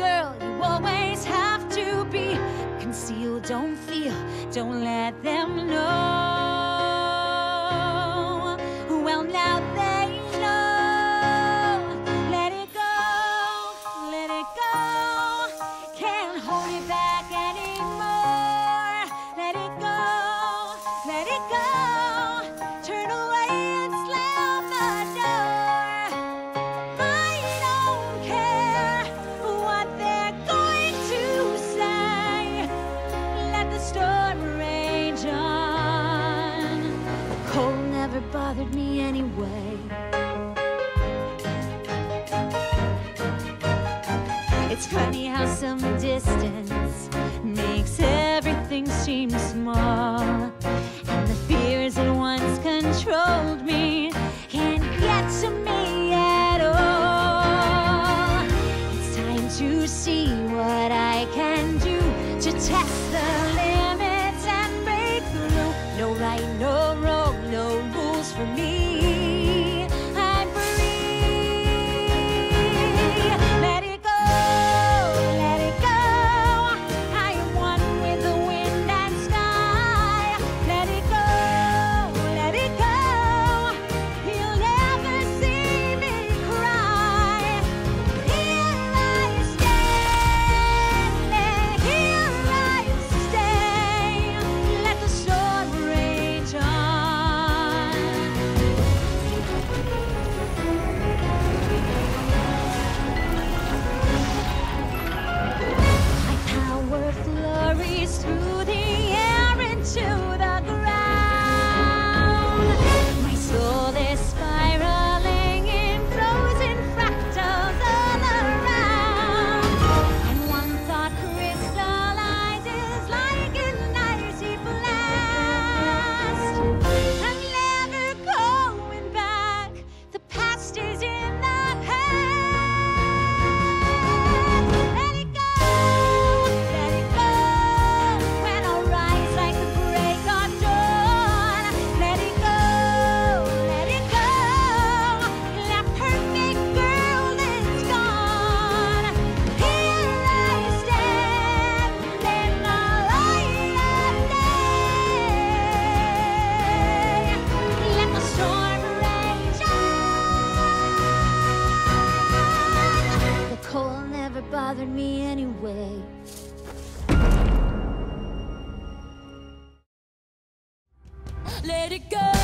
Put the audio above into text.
girl, you always have to be concealed. Don't feel, don't let them know. me anyway. It's funny how some distance makes everything seem small. And the fears that once controlled me can get to me. let it go.